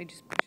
I just